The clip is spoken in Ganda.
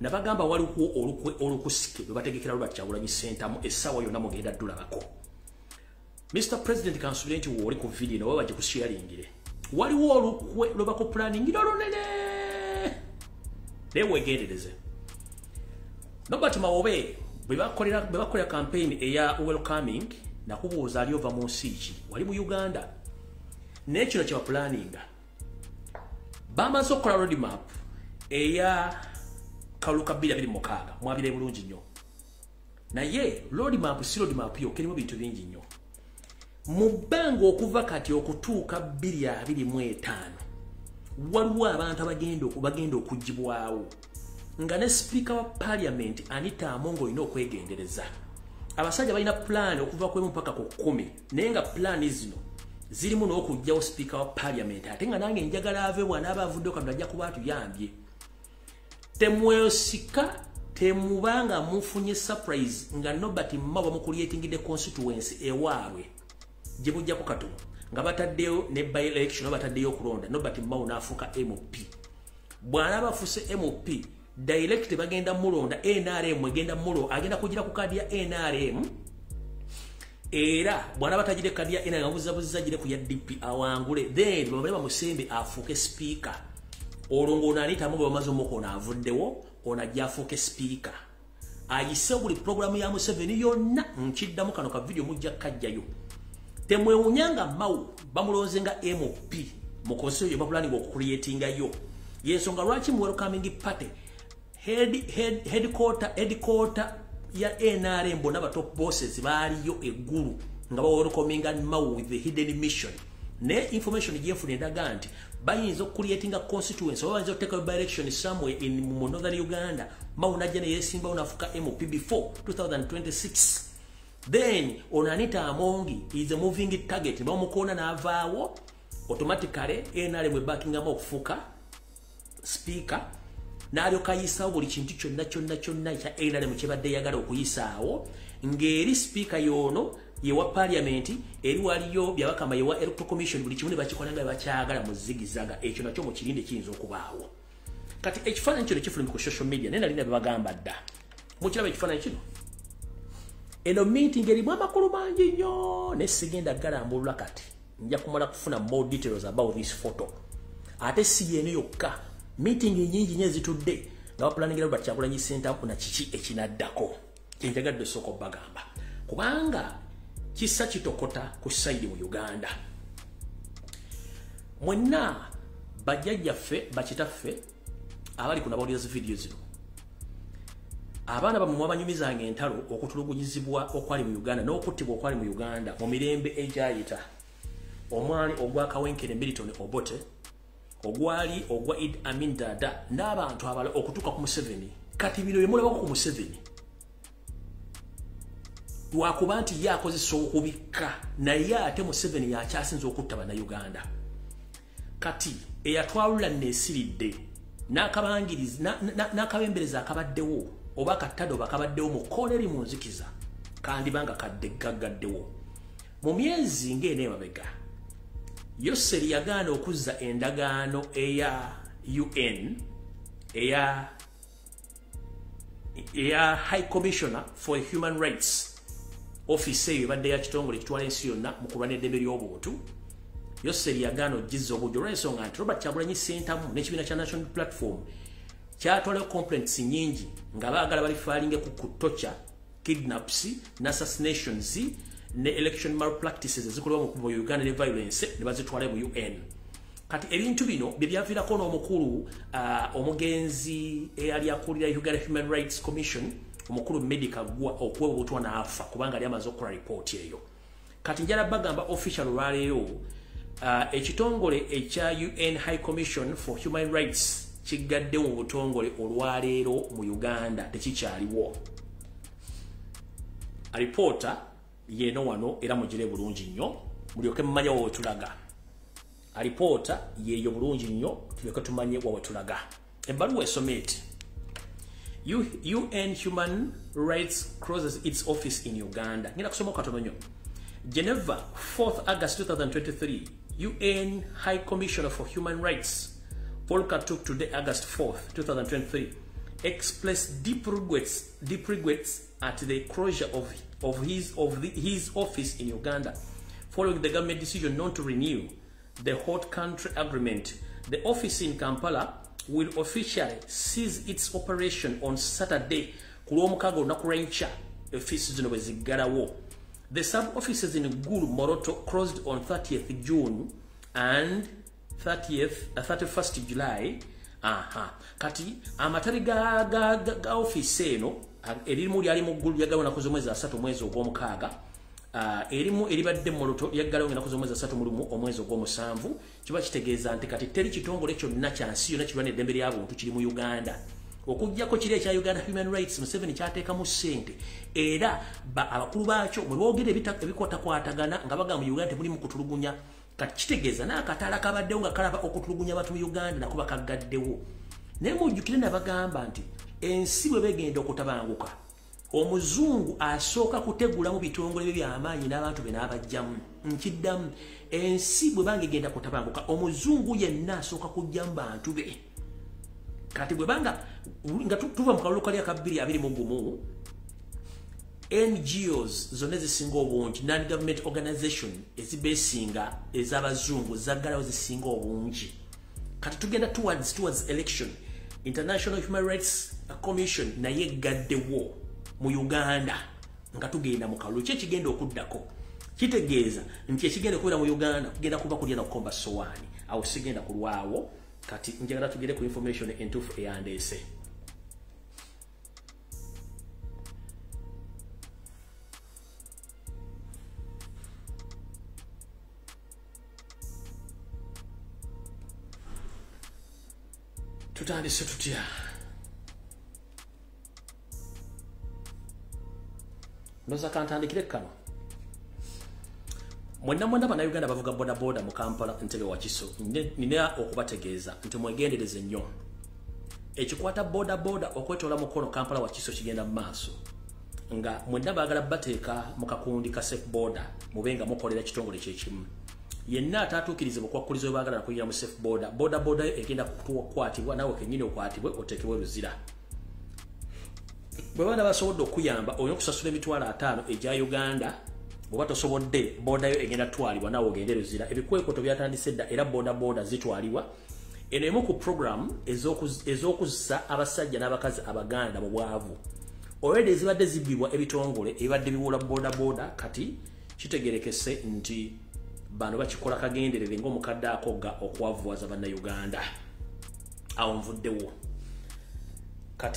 nabagamba waliwo olukusike lwe bategekera lwe bakyagulanyi sentamu essaawa yonna mugenda ddulabako. Mr president kansubire nti wooli ku vidiyo nawe bajje kusharingire waliwo olukwe lwe bakupulaningira olunene naye wegendereze nobert mawobe bwe bakolera campaign eya welcoming nakubuuza ali ova mu nsi ki? Wali mu uganda. Naye kino kyebapulaninga bamaze okukola roadmap eya kalulu ka 226 mwabire bulungi nnyo. Naye roadmap si roadmap yo kerimu bintu bingi nnyo. Mu bbanga okuva kati okutuuka 225 waliwo abantu bagenda okugibwawo nga ne sipiika wa paliamenti anita amongo olina okwegendereza. Abasajja balina pulaani okuva ku emu mpaka ku kkumi naye nga pulaani zino zirimu n'okugjawo sipiika wa paliamenti ate nga nange njagala ave bwanaaba avuddeyo katonda ajja kuba atuyambye temwesika temubanga mufunye surprise nga nobert mma bamukulietingidde constituency ewaabwe. Gye mujjako katono nga bataddeyo ne by election oba bataddeyo okulonda nobert mmawo n'afuuka mp bw'anaaba afuuse mp direct bagenda mulonda nrm egenda mulo agenda kugira ku kadi ya nrm era bwana batagire kadi ya nrm abuzabuziza gire ku ya dp awangule then bamale bamusembe afuuke speaker olwo ng'onaanitamu bwe bamaze omuka ono avuddewo ono ajja afuuke speaker. Ayise buli puroguramu ya museveni yonna nkiddamu kano ka vidiyo mujja kajjayo temwewunyanga mawu bamulonze nga mp mu konsiyo yo bapulaninga okucreatingayo yensonga lwaki mu welcoming party headquarter headquarter ya NRM bona ba top bosses baaliyo eggulu nga bawolkominga mau with the hidden mission. Ne information gyefuna endaga nti bayinza okucreatinga constituency oba bayinza okuteka by election somewhere in mu northern uganda. Mau najja neyesimbawo nafuka mp before 2026 then ono anita amongi is a moving target. Bamukoona n'avaawo automatically nrm ebakingamu okufuuka speaker n'alyoka ayisawo buli kintu kyonna kyonna kyonna ekya nrm kyebadde yagala okuyisaawo ng'eri sipiika y'ono yewa paliamenti eri waliyo byabakama yewa electoral commission buli kimu ne bakikola nga bakyagala mu zigizaga. Ekyo nakyo mu kirinde kiyinza okubaawo. Kati ekifaananyi kino kifulumi ku social media naye nalina bebagamba dda. Mukiraba ekifaananyi kino? Eno meeting erimu amakulu mangi nnyo naye sigenda galambulula kati nja kumala kufuna more details about this photo. Ate si yeeno yokka meeting nyingi nye zitudde nga bapulaningira bakyagulanyi sentamu na kiki ekinaddako? Kyenjagadde esooka obbagamba kubanga kisa kitokota ku saidi mu uganda. Mwenna bajjajjaffe bakitaffe abali ku nabawulira vidiyo zino abaana bamwe mwabanyumizanga entalo okutulugunyizibwa okwali mu uganda n'okuttibwa okwali mu uganda mu mirembe egyayita. Omwali ogwakawenkere militon obote ogwali ogwa id amin dada n'abantu abala okutuuka ku museveni. Kati bino byemulabako ku museveni lwakuba nti ye akozesa okubikka naye ate museveni yakyasinza okutta bannayuganda. Kati eyatwalula neesiridde n'akabembereza akabaddewo oba akattade oba akabaddewo mu kkoona eri mu nzikiza kandibanga kadde gaggaddewo. Mu myezi ng'eno emabega yoseri yagaana okuzza endagaano eya un eya eya high commissioner for human rights office eyo ebadde ya kitongole ekitwala ensi yonna mu kulwana eddembe ly'obuntu yoseri yagaana ogizza obujjo olw'ensonga nti robert kyagulanyi sentamu n'ekibiina kya national platform kyatwalayo complaints nyingi nga baagala balifaalingeku ku tocha kidnaps n'assassinations ne election malpractices ezikolebwa mu uganda ne violence ne bazitwala mu un kati ebintu bino bye byaviirako n'omukulu uh, omugenzi eyali akulira uganda human rights commission omukulu medica gwa okuwewa obutwa n'afa kubanga ali amaze okukola ripooti eyo. Kati njala bagamba official olwaleero uh, ekitongole ekya un high commission for human rights kigadde mu butongole olwaleero mu uganda tekikyaliwo. Alipoota yeeno wano era mugire bulungi nnyo mulyoke mumanye wawe tulaga alipoota yeeyo bulungi nnyo tulyoke tumanye wawe tulaga ebbaluwa esome eti un human rights closes its office in uganda. Ngenda kusoma katono nnyo geneva 4th august 2023 un high commissioner for human rights. Volker took today, August 4th, 2023, expressed deep regrets, deep regrets at the closure of, of, his, of the, his office in Uganda. Following the government decision not to renew the hot country agreement. The office in Kampala will officially cease its operation on Saturday ku lw'omukaaga olunaku lw'enkya. Effiisi zino bwe ziggalawo. The sub offices in gulu moroto closed on 30th june and 30th, uh, 31st july. Aha. Kati amatabi ga, ga, ga, ga office eno eririmu lyali mu ggulu lyagalawo naku z'omwezi asatu omwezi ogw'omukaaga erimu eribadde moloto yaggalawo enaku z'omwezi asatu mulimu omwezi ogw'omusanvu kiba kitegeeza nti kati teri kitongole kyonna kyansi yonna kirwana eddembe lyabuntu kiri mu uganda. Okugjako kiri ekya uganda human rights museveni kyateekamu ssente. Era abakulu baakyo bwe boogera ebikwatakwatagana nga bagamba mu uganda temulimu kutulugunya kati kitegeeza n'akataala kabaddewo nga kalaba okutulugunya abantu mu uganda nako bakaggaddewo. Naye mujjukire nabagamba nti ensi bwe begenda okutabanguka omuzungu asooka kutegula mu bitongole bye byamaanyi n'abantu be n'abajjamu nkiddamu ensi bwe banga egenda kutabanguka omuzungu yenna asooka kujjamu bantu be. Kati bwe banga nga tuva mu kalulu kali mu gumu ngos zonna ezisinga obungi non government organization ezibeesinga ez'abazungu zaggalawo zisinga obungi. Kati tugenda towards towards election. International human rights commission naye eggaddewo mu uganda nga tugenda mu kalulu. Ki ekigenda okuddako? Kitegeeza nti ekigenda okubeera mu uganda kugenda kuba kulya nakukomba sowaani awo sigenda kulwawo kati njagala tugere ku information entuufu eyandeese tutandise tutya ndoza kantandikire kano. Mwenna mwenna bannayuganda bavuga bodaboda mu kampala ntebe wakiso. Nina okubategeeza nti mwegendereze nnyo. Ekikwata bodaboda okwetoola mukono kampala wakiso kigenda mu maaso. Nga mwenna baagala bateeka mu kakundi ka safe boda mube nga mukolera kitongole kyekimu yenna ataatuukirize bukwakuliza we baagala nakuyira mu safe boda bodaboda yo egenda kukwatibwa naawe kenyini okwatibwe oteekebwe luzira bwe baana basobodde okuyamba olina okusasula emitwalo ataano egya uganda bweba tosobodde booda yo egenda twalibwa naawe ogende luzira. Ebikwekoto byatandise dda era booda zitwalibwa. Eno emu ku programu ez'okuzza abasajja n'abakazi abaganda mu bwavu. Olwedde ezibadde zibbibwa ebitongole ebibadde biwula booda booda kati kitegerekese nti bano bakikola kagenderere ngaomukadde akogga okwavuwaza bannayuganda. Awo nvuddewo. Kati